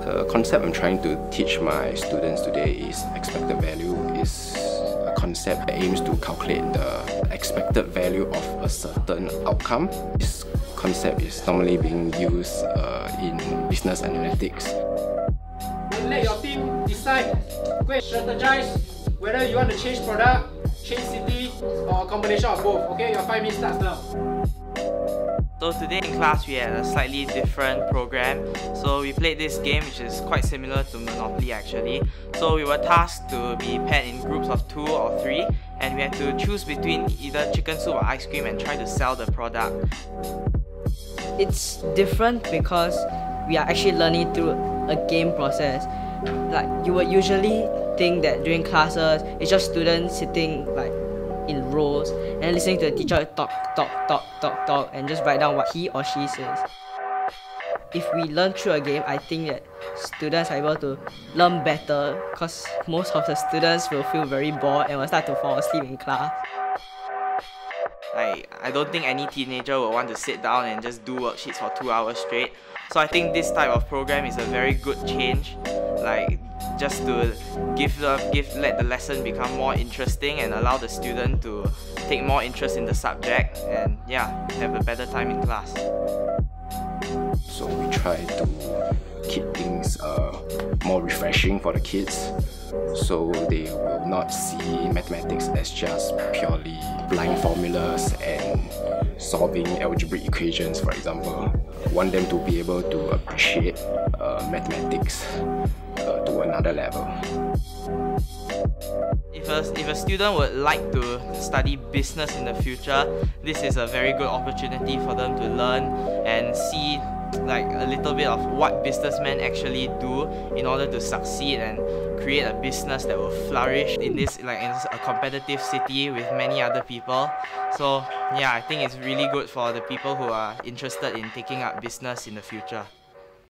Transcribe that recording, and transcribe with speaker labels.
Speaker 1: The concept I'm trying to teach my students today is expected value is a concept that aims to calculate the expected value of a certain outcome. This concept is normally being used uh, in business analytics.
Speaker 2: Let your team decide, strategize whether you want to change product, change city, or a combination of both. Okay, your five minutes starts now.
Speaker 3: So today in class we had a slightly different program. So we played this game which is quite similar to Monopoly actually. So we were tasked to be paired in groups of two or three and we had to choose between either chicken soup or ice cream and try to sell the product.
Speaker 4: It's different because we are actually learning through a game process. Like you would usually think that during classes it's just students sitting like in rows and listening to the teacher talk, talk, talk, talk, talk, and just write down what he or she says. If we learn through a game, I think that students are able to learn better because most of the students will feel very bored and will start to fall asleep in class.
Speaker 3: Like, I don't think any teenager will want to sit down and just do worksheets for two hours straight. So I think this type of program is a very good change. Like, just to give the give let the lesson become more interesting and allow the student to take more interest in the subject and yeah, have a better time in class.
Speaker 1: So we try to keep things uh, more refreshing for the kids so they will not see mathematics as just purely blind formulas and solving algebraic equations for example. Want them to be able to appreciate uh, mathematics uh, to another level.
Speaker 3: If a, if a student would like to study business in the future, this is a very good opportunity for them to learn and see like a little bit of what businessmen actually do in order to succeed and create a business that will flourish in this like in a competitive city with many other people. So yeah, I think it's really good for the people who are interested in taking up business in the future.